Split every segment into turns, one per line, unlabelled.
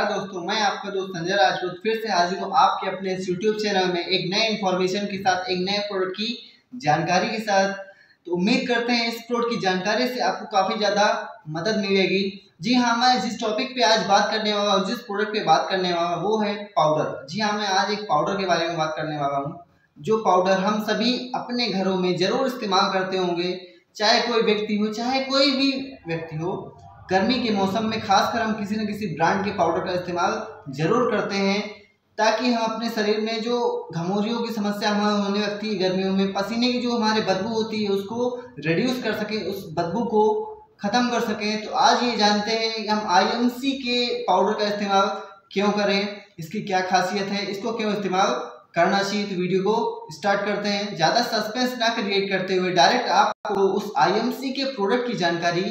नमस्कार दोस्तों, मैं आपका दोस्त संजय राजपूत फिर से हाजिर हूँ आपके अपने इस यूट्यूब चैनल में एक नए इन्फॉर्मेशन के साथ, एक नए प्रोडक्ट की जानकारी के साथ। तो उम्मीद करते हैं इस प्रोडक्ट की जानकारी से आपको काफ़ी ज़्यादा मदद मिलेगी। जी हाँ मैं जिस टॉपिक पे आज बात करने वाला हूँ, जिस प्रोडक्ट पे बात करने वाला वो है पाउडर जी हाँ मैं आज एक पाउडर के बारे में बात करने वाला हूँ। जो पाउडर हम सभी अपने घरों में ज़रूर इस्तेमाल करते होंगे, चाहे कोई व्यक्ति हो, चाहे कोई भी व्यक्ति हो। गर्मी के मौसम में खासकर हम किसी न किसी ब्रांड के पाउडर का इस्तेमाल ज़रूर करते हैं, ताकि हम अपने शरीर में जो घमोरियों की समस्या हमें होने लगती है, गर्मियों में पसीने की जो हमारे बदबू होती है, उसको रिड्यूस कर सकें, उस बदबू को ख़त्म कर सकें। तो आज ये जानते हैं कि हम आईएमसी के पाउडर का इस्तेमाल क्यों करें, इसकी क्या खासियत है, इसको क्यों इस्तेमाल करना चाहिए। तो वीडियो को स्टार्ट करते हैं। ज़्यादा सस्पेंस ना क्रिएट करते हुए डायरेक्ट आपको उस आईएमसी के प्रोडक्ट की जानकारी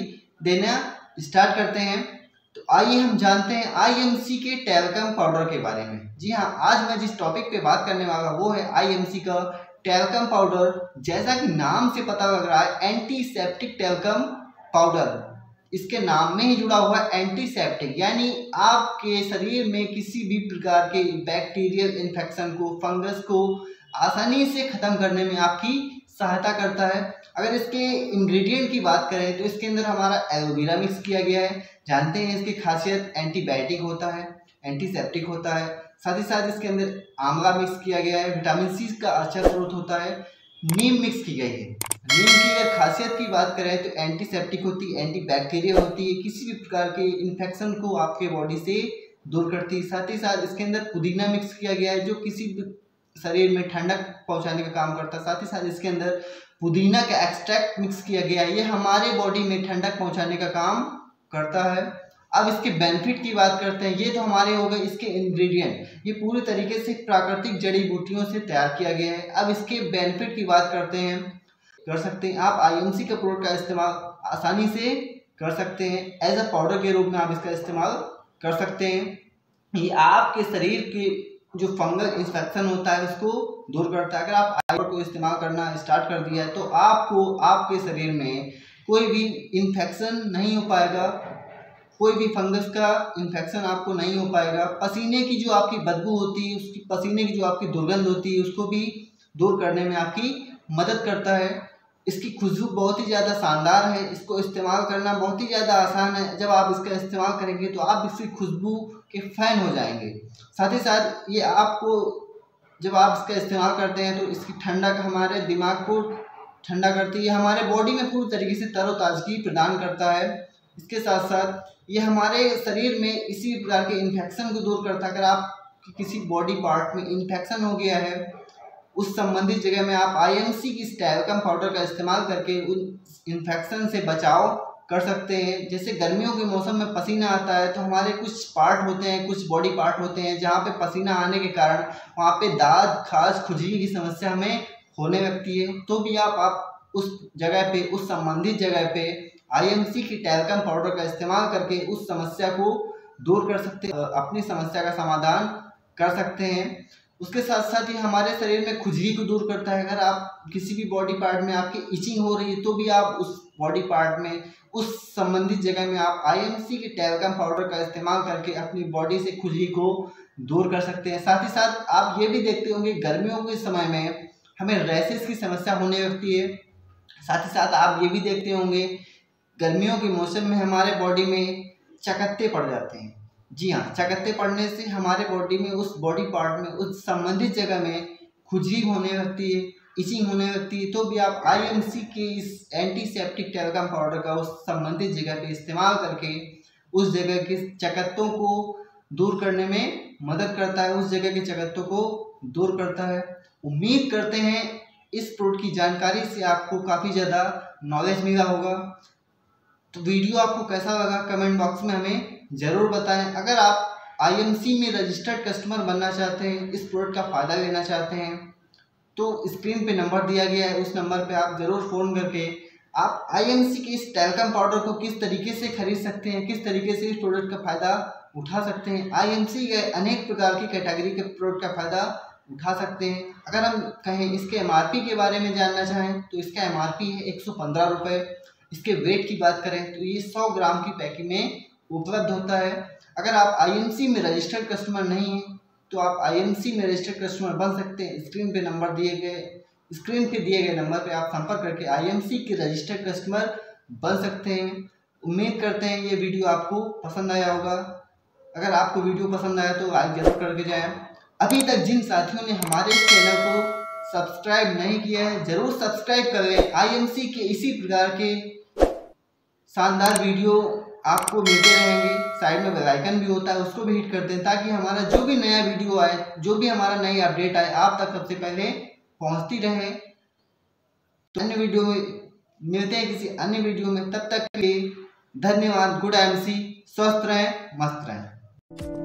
देना स्टार्ट करते हैं। तो आइए हम जानते हैं आईएमसी के टेलकम पाउडर के बारे में। जी हाँ आज मैं जिस टॉपिक पे बात करने वाला वो है आईएमसी का टेलकम पाउडर जैसा कि नाम से पता लग रहा है एंटीसेप्टिक टेलकम पाउडर इसके नाम में ही जुड़ा हुआ है एंटीसेप्टिक यानी आपके शरीर में किसी भी प्रकार के बैक्टीरियल इन्फेक्शन को फंगस को आसानी से ख़त्म करने में आपकी सहायता करता है। अगर इसके इंग्रेडिएंट की बात करें तो इसके अंदर हमारा एलोवेरा मिक्स किया गया है। जानते हैं इसकी खासियत एंटीबायोटिक होता है एंटीसेप्टिक होता है। साथ ही साथ इसके अंदर आंवला मिक्स किया गया है। विटामिन सी का अच्छा स्रोत होता है। नीम मिक्स की गई है। नीम की अगर खासियत की बात करें तो एंटीसेप्टिक होती है एंटी बैक्टीरिया होती है। किसी भी प्रकार के इन्फेक्शन को आपके बॉडी से दूर करती है। साथ ही साथ इसके अंदर पुदीना मिक्स किया गया है, जो किसी शरीर में ठंडक पहुँचाने का काम करता है। साथ ही साथ इसके अंदर पुदीना का एक्सट्रैक्ट मिक्स किया गया है। ये हमारे बॉडी में ठंडक पहुँचाने का काम करता है। अब इसके बेनिफिट की बात करते हैं। ये तो हमारे हो गए इसके इंग्रेडिएंट ये पूरी तरीके से प्राकृतिक जड़ी बूटियों से तैयार किया गया है। अब इसके बेनिफिट की बात करते हैं। कर सकते हैं। आप आई का प्रोडक्ट का इस्तेमाल आसानी से कर सकते हैं। एज अ पाउडर के रूप में आप इसका इस्तेमाल कर सकते हैं। ये आपके शरीर के जो फंगल इंफेक्शन होता है, उसको दूर करता है। अगर आप आईवर को इस्तेमाल करना स्टार्ट कर दिया है तो आपको आपके शरीर में कोई भी इन्फेक्शन नहीं हो पाएगा। कोई भी फंगस का इन्फेक्शन आपको नहीं हो पाएगा। पसीने की जो आपकी बदबू होती है, उसकी पसीने की जो आपकी दुर्गंध होती है, उसको भी दूर करने में आपकी मदद करता है। इसकी खुशबू बहुत ही ज़्यादा शानदार है, इसको इस्तेमाल करना बहुत ही ज़्यादा आसान है। जब आप इसका इस्तेमाल करेंगे तो आप इसकी खुशबू के फ़ैन हो जाएँगे। साथ ही साथ ये आपको जब आप इसका इस्तेमाल करते हैं तो इसकी ठंडक हमारे दिमाग को ठंडा करती है। हमारे बॉडी में पूरी तरीके से तरोताजगी प्रदान करता है। इसके साथ साथ ये हमारे शरीर में इसी प्रकार के इन्फेक्शन को दूर करता है। अगर आप किसी बॉडी पार्ट में इन्फेक्शन हो गया है उस संबंधित जगह में आप आईएमसी की स्टैलकम पाउडर का इस्तेमाल करके उन इन्फेक्शन से बचाव कर सकते हैं। जैसे गर्मियों के मौसम में पसीना आता है तो हमारे कुछ पार्ट होते हैं, कुछ बॉडी पार्ट होते हैं, जहाँ पे पसीना आने के कारण वहाँ पे दाद खास खुजली की समस्या हमें होने लगती है। तो भी आप आप उस जगह पे, उस संबंधित जगह पे आईएमसी की टैलकम पाउडर का इस्तेमाल करके उस समस्या को दूर कर सकते अपनी समस्या का समाधान कर सकते हैं। उसके साथ साथ ये हमारे शरीर में खुजली को दूर करता है। अगर आप किसी भी बॉडी पार्ट में आपकी इचिंग हो रही है तो भी आप उस बॉडी पार्ट में, उस संबंधित जगह में आप आईएमसी के टेलकम पाउडर का इस्तेमाल करके अपनी बॉडी से खुजली को दूर कर सकते हैं। साथ ही साथ आप ये भी देखते होंगे, गर्मियों के समय में हमें रैसेस की समस्या होने लगती है। साथ ही साथ आप ये भी देखते होंगे, गर्मियों के मौसम में हमारे बॉडी में चकत्ते पड़ जाते हैं। जी हाँ चकत्ते पड़ने से हमारे बॉडी में, उस बॉडी पार्ट में, उस संबंधित जगह में खुजली होने लगती है इचिंग होने लगती है तो भी आप आईएमसी के इस एंटीसेप्टिक टेलकम पाउडर का उस संबंधित जगह पे इस्तेमाल करके उस जगह के चकत्तों को दूर करने में मदद करता है, उस जगह के चकत्तों को दूर करता है। उम्मीद करते हैं इस प्रोडक्ट की जानकारी से आपको काफ़ी ज़्यादा नॉलेज मिला होगा। तो वीडियो आपको कैसा लगा कमेंट बॉक्स में हमें ज़रूर बताएँ। अगर आप आईएमसी में रजिस्टर्ड कस्टमर बनना चाहते हैं, इस प्रोडक्ट का फ़ायदा लेना चाहते हैं तो स्क्रीन पे नंबर दिया गया है। उस नंबर पे आप ज़रूर फ़ोन करके आप आईएमसी के इस टेलकम पाउडर को किस तरीके से खरीद सकते हैं, किस तरीके से इस प्रोडक्ट का फ़ायदा उठा सकते हैं। आईएमसी के अनेक प्रकार की कैटेगरी के प्रोडक्ट का फ़ायदा उठा सकते हैं। अगर हम कहें इसके एमआरपी के बारे में जानना चाहें तो इसका एमआरपी है एक सौ इसके वेट की बात करें तो ये सौ ग्राम की पैकिंग में उपलब्ध होता है। अगर आप आईएमसी में रजिस्टर्ड कस्टमर नहीं हैं तो आप आईएमसी में रजिस्टर्ड कस्टमर बन सकते हैं। स्क्रीन पे नंबर दिए गए स्क्रीन पे दिए गए नंबर पे आप संपर्क करके आईएमसी के रजिस्टर्ड कस्टमर बन सकते हैं। उम्मीद करते हैं ये वीडियो आपको पसंद आया होगा। अगर आपको वीडियो पसंद आया तो लाइक ज़रूर करके जाएँ। अभी तक जिन साथियों ने हमारे चैनल को सब्सक्राइब नहीं किया है, ज़रूर सब्सक्राइब कर लें। आईएमसी के इसी प्रकार के शानदार वीडियो आपको मिलते रहेंगे। साइड में बेलाइकन भी होता है, उसको भी हिट कर दें ताकि हमारा जो भी नया वीडियो आए, जो भी हमारा नई अपडेट आए, आप तक सबसे पहले पहुँचती रहे। तो अन्य वीडियो में मिलते हैं किसी अन्य वीडियो में, तब तक के लिए धन्यवाद। गुड एम सी स्वस्थ रहें, मस्त रहें।